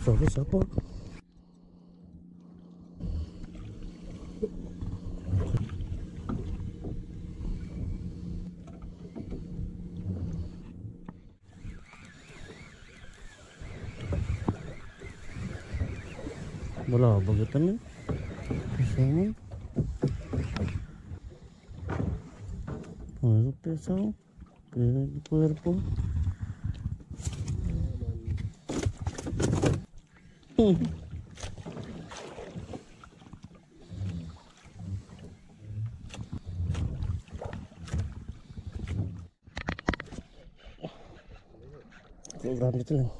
Sabi siapa? Bola begitu nih. Pisang. Masuk pisang ke cuerpo. Hmm. Program 오. 어. 어, 그럼 밑에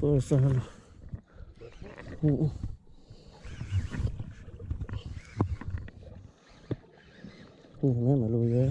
Burası hala. Oo. Nhìn mấy mà lùi vậy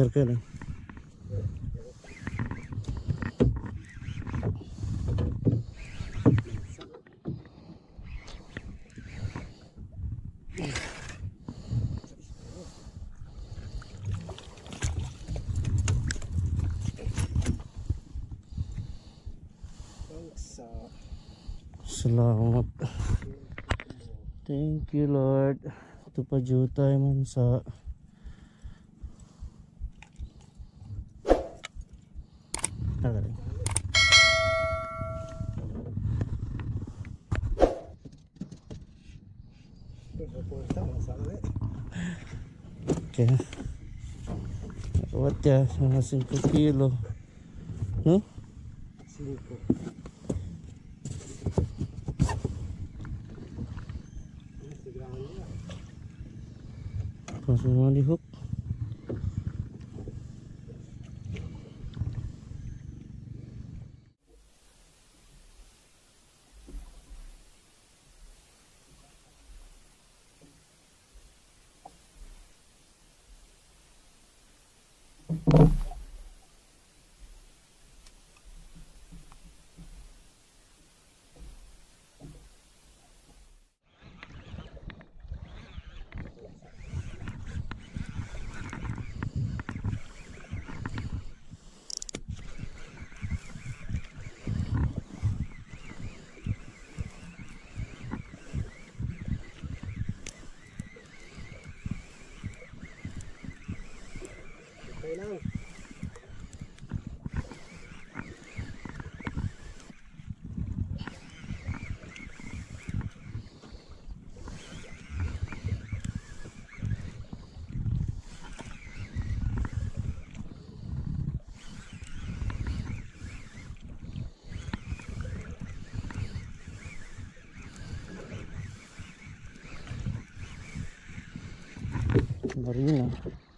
Cerca lang. Salamat. Thank you Lord. Ito pa jutay man sa Pues, Ándale. ¿Qué? Guatea, son a 5 kilos. ¿No? 5. Con su mandihook. นั่ง Марина.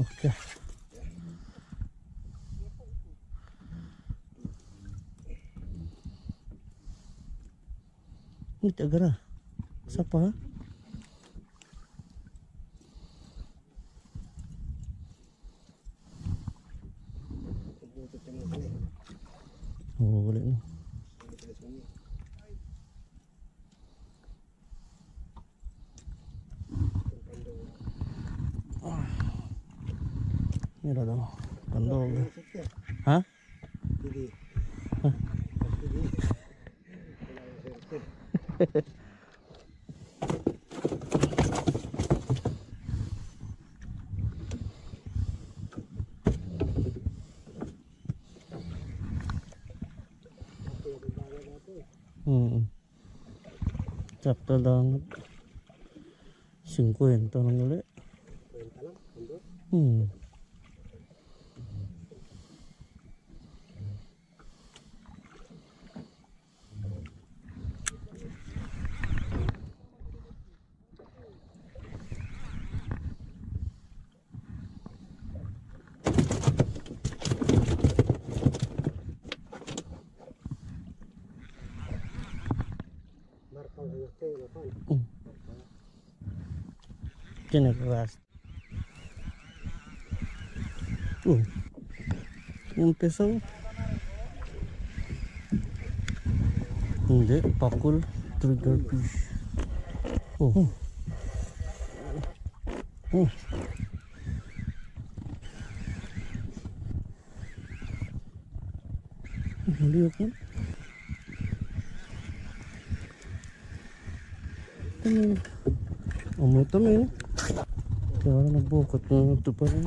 Okay. Ini tak gerah. Siapa? ha? Oh, boleh. ಇರೋದು ಬಂದು ಹಾಂ จับตะลองสิงเกวียนตะลองเลยอืม Kinakas. Oh. Yung peso. Hindi, pakul. Trigger fish. Oh. Oh. Huli ako. Tamin. Amo tamin. Гарно ну, було, тут тупорин.